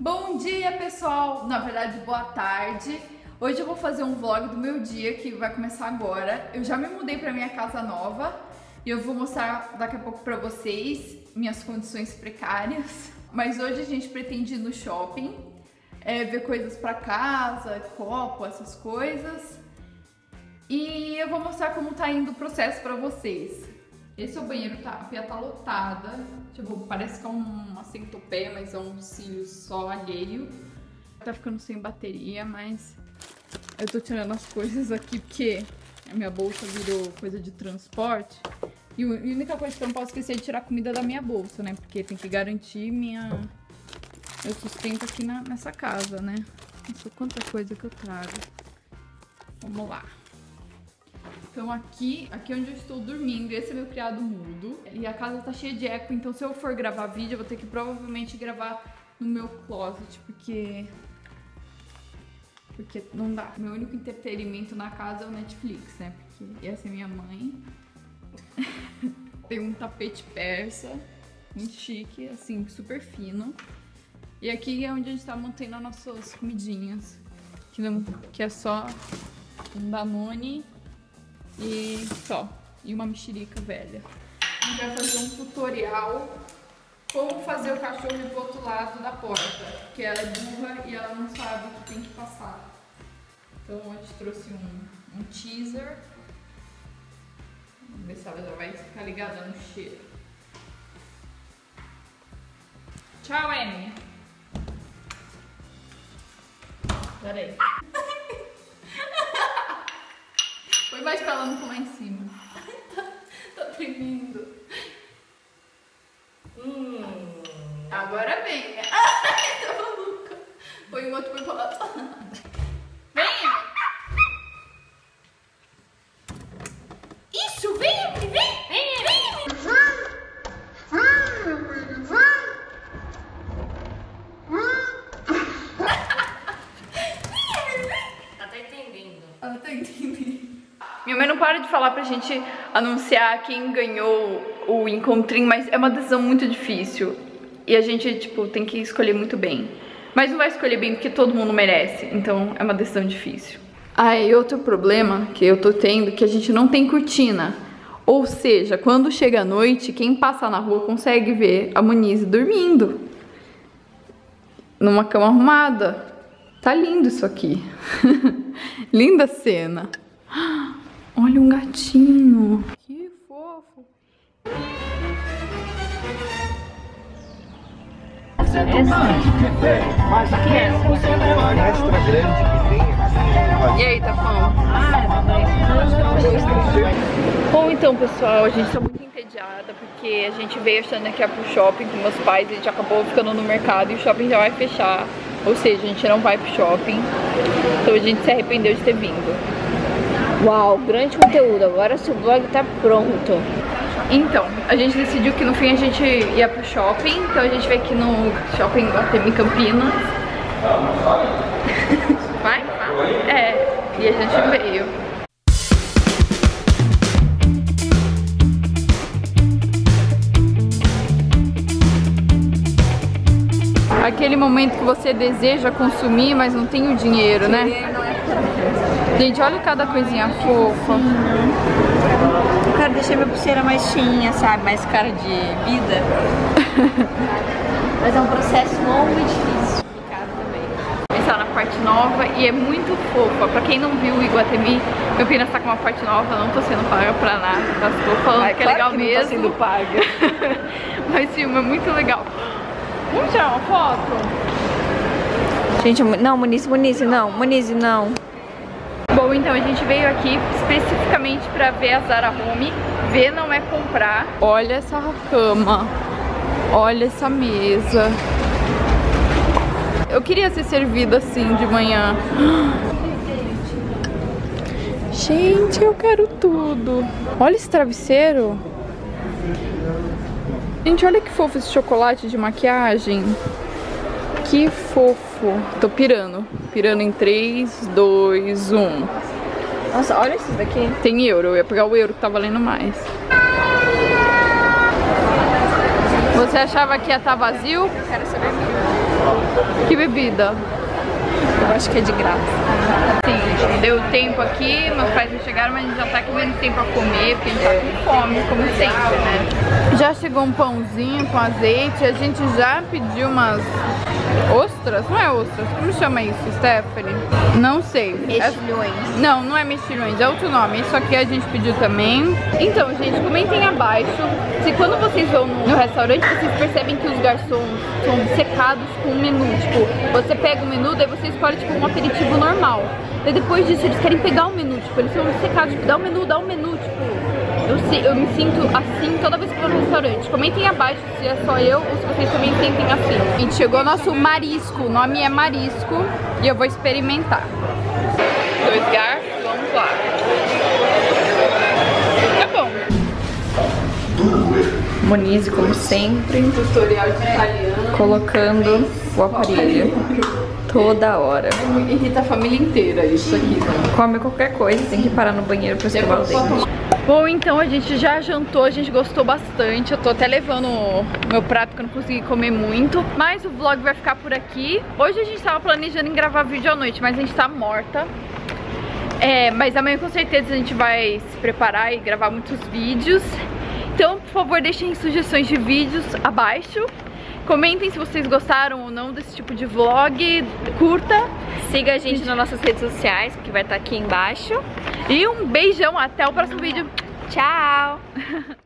Bom dia, pessoal! Na verdade, boa tarde. Hoje eu vou fazer um vlog do meu dia que vai começar agora. Eu já me mudei para minha casa nova e eu vou mostrar daqui a pouco para vocês minhas condições precárias. Mas hoje a gente pretende ir no shopping, é, ver coisas para casa, copo, essas coisas. E eu vou mostrar como tá indo o processo para vocês. Esse é o banheiro, tá, a pia tá lotada. Tipo, parece que é uma centopeia, mas é um cílio só alheio. Tá ficando sem bateria, mas eu tô tirando as coisas aqui porque a minha bolsa virou coisa de transporte. E a única coisa que eu não posso esquecer é de tirar a comida da minha bolsa, né? Porque tem que garantir minha... meu sustento aqui na, nessa casa, né? Nossa, quanta coisa que eu trago. Vamos lá. Então aqui, aqui é onde eu estou dormindo, esse é meu criado mudo. E a casa tá cheia de eco, então se eu for gravar vídeo, eu vou ter que provavelmente gravar no meu closet, porque... Porque não dá. Meu único entretenimento na casa é o Netflix, né? Porque essa é minha mãe. Tem um tapete persa, muito chique, assim, super fino. E aqui é onde a gente tá mantendo as nossas comidinhas. Que, não, que é só um Danone e só. E uma mexerica velha. A gente vai fazer um tutorial como fazer o cachorro ir pro outro lado da porta. Porque ela é burra e ela não sabe que tem que passar. Então a gente trouxe um, um teaser. Vamos ver se ela já vai ficar ligada no cheiro. Tchau, Amy. Peraí. Põe mais pra ela não pular em cima. tá, tá tremendo. Hum. Agora vem. Ai, tá maluca. Põe o outro pra lá. Venha. Isso, vem, vem, vem, vem. Ela tá entendendo. Ela tá entendendo. Minha mãe não para de falar pra gente anunciar quem ganhou o encontrinho, mas é uma decisão muito difícil. E a gente, tipo, tem que escolher muito bem. Mas não vai escolher bem porque todo mundo merece. Então é uma decisão difícil. Ah, e outro problema que eu tô tendo é que a gente não tem cortina. Ou seja, quando chega a noite, quem passa na rua consegue ver a Monize dormindo. Numa cama arrumada. Tá lindo isso aqui. Linda cena. Olha um gatinho. Que fofo. extra grande que tem. E aí, tá bom? Bom, então, pessoal, a gente tá muito entediada porque a gente veio achando que ia pro shopping com meus pais e a gente acabou ficando no mercado e o shopping já vai fechar. Ou seja, a gente não vai pro shopping. Então a gente se arrependeu de ter vindo. Uau, grande conteúdo. Agora seu vlog tá pronto. Então, a gente decidiu que no fim a gente ia pro shopping, então a gente veio aqui no shopping Guatemi Campinas. Vai? É, e a gente veio. Aquele momento que você deseja consumir, mas não tem o dinheiro, né? Gente, olha cada coisinha fofa. Eu quero deixar minha pulseira mais cheinha, sabe? Mais cara de vida. Mas é um processo longo e difícil. Também. Está na parte nova e é muito fofa. Pra quem não viu o Iguatemi, Campinas tá com uma parte nova, não tô sendo paga pra nada, tá? Tô falando Ai, que é claro legal que não mesmo. tá sendo paga. Mas sim, é muito legal. Vamos tirar uma foto? Gente, não, Muniz, Muniz, não. Muniz, não. Bom, então a gente veio aqui especificamente pra ver a Zara Home. Ver não é comprar. Olha essa cama. Olha essa mesa. Eu queria ser servida assim de manhã. Gente, eu quero tudo. Olha esse travesseiro. Gente, olha que fofo esse chocolate de maquiagem. Que fofo. Tô pirando. Pirando em 3, 2, 1. Nossa, olha esses daqui. Tem euro, eu ia pegar o euro que tá valendo mais. Você achava que ia estar vazio? Quero saber mesmo. Que bebida? Eu acho que é de graça. Sim, deu tempo aqui, meus pais não chegaram, mas a gente já tá vendo tempo pra comer, porque a gente tá com fome, como sempre, né? Já chegou um pãozinho com azeite, a gente já pediu umas ostras? Não é ostras, como chama isso, Stephanie? Não sei. Mexilhões. É- Não, não é mexilhões, é outro nome. Isso aqui a gente pediu também. Então, gente, comentem abaixo se quando vocês vão no, restaurante, vocês percebem que os garçons são obcecados com o menu. Tipo, você pega o menu, daí você escolhe tipo um aperitivo normal. Daí depois disso eles querem pegar o menu, tipo, eles são obcecados, tipo, dá o menu, dá o menu, tipo. Eu, se- eu me sinto assim toda vez que eu vou no restaurante. Comentem abaixo se é só eu ou se vocês também sentem assim. Gente, chegou nosso marisco. O nome é marisco e eu vou experimentar. Dois garfos, vamos lá. Tá bom. Monize, como sempre, Tutorial de italiano. colocando o aparelho toda hora. Irrita a família inteira isso aqui, né? Come qualquer coisa, tem que parar no banheiro pra escovar o dente. Bom, então a gente já jantou, a gente gostou bastante. Eu tô até levando o meu prato que eu não consegui comer muito. Mas o vlog vai ficar por aqui. Hoje a gente tava planejando em gravar vídeo à noite, mas a gente tá morta. É, mas amanhã com certeza a gente vai se preparar e gravar muitos vídeos. Então, por favor, deixem sugestões de vídeos abaixo. Comentem se vocês gostaram ou não desse tipo de vlog. Curta. Siga a gente nas nossas redes sociais, que vai estar aqui embaixo. E um beijão. Até o próximo vídeo. Tchau!